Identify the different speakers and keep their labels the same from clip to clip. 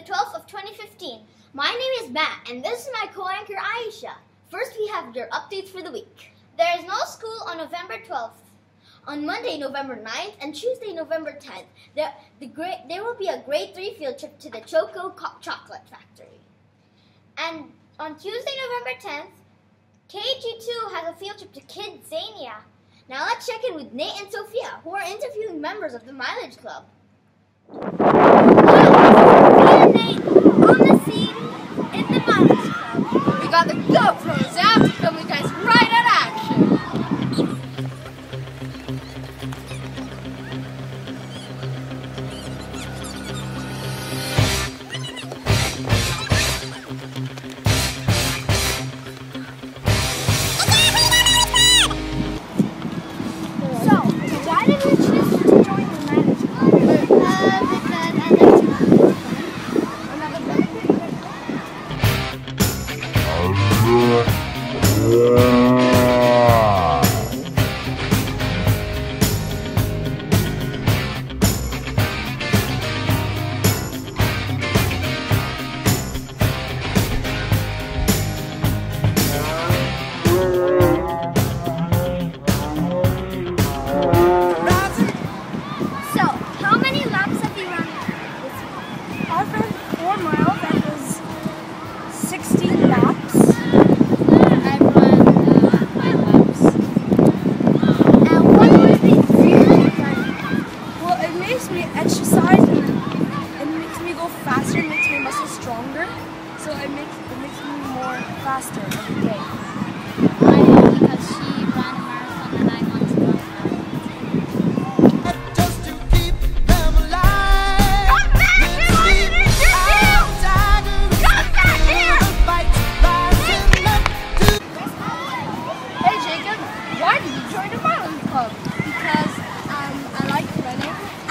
Speaker 1: 2015. My name is Matt, and this is my co-anchor Aisha. First, we have your updates for the week. There is no school on November 12th. On Monday, November 9th, and Tuesday, November 10th, there, the grade, there will be a grade 3 field trip to the Choco Co- Chocolate Factory. And on Tuesday, November 10th, KG2 has a field trip to Kidzania. Now let's check in with Nate and Sophia, who are interviewing members of the Mileage Club.
Speaker 2: We got the GoPros out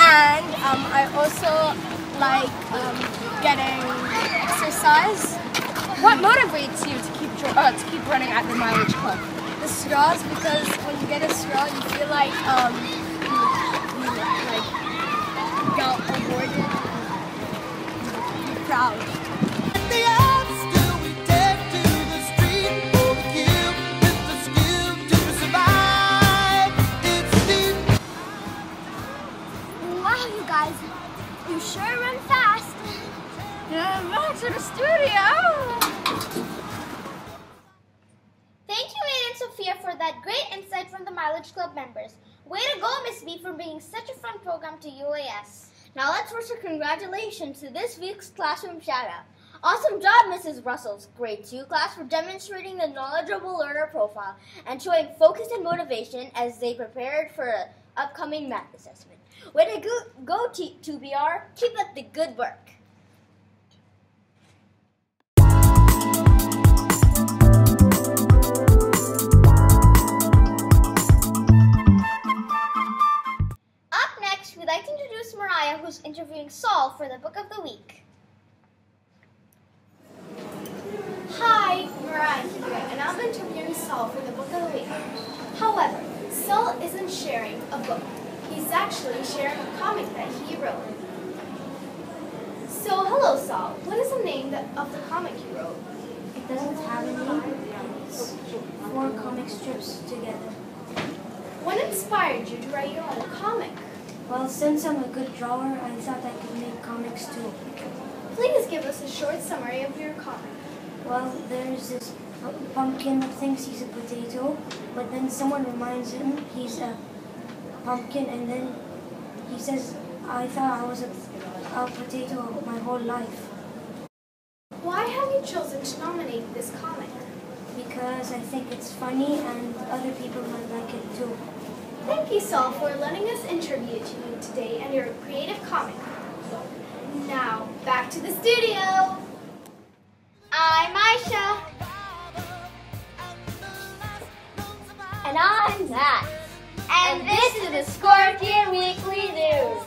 Speaker 1: And
Speaker 2: um, I
Speaker 3: also like um, getting exercise. What motivates you to keep uh, to keep running at the Mileage Club? The straws, because when you get a straw, you feel like um, you, you like got awarded. You're proud.
Speaker 1: You guys, you sure run fast.
Speaker 3: Yeah, back to the studio.
Speaker 1: Thank you, Nate and Sophia, for that great insight from the Mileage Club members. Way to go, Miss B, for bringing such a fun program to UAS. Now let's wish a congratulations to this week's classroom shoutout. Awesome job, Mrs. Russell's grade 2 class, for demonstrating the knowledgeable learner profile and showing focus and motivation as they prepared for an upcoming math assessment. Way to go, go T- 2BR. Keep up the good work. Up next, we'd like to introduce Mariah, who's interviewing Saul for the book of the week.
Speaker 4: Hi, Mariah here, and I'm interviewing Saul for the book of the week. However, Saul isn't sharing a book. He's actually sharing a comic that he wrote. So, hello, Saul. What is the name that, of the comic you wrote?
Speaker 5: It doesn't have a name. It's four comic strips together.
Speaker 4: What inspired you to write your own comic?
Speaker 5: Well, since I'm a good drawer, I thought I could make comics too.
Speaker 4: Please give us a short summary of your comic.
Speaker 5: Well, there's this pumpkin that thinks he's a potato, but then someone reminds him he's a pumpkin, and then he says, I thought I was a, a potato my whole life.
Speaker 4: Why have you chosen to nominate this comic?
Speaker 5: Because I think it's funny and other people might like it too.
Speaker 4: Thank you, Saul, for letting us interview you today and your creative comic. Now, back to the studio!
Speaker 1: I'm Aisha. And I'm Matt. And this is the Scorpion Weekly News.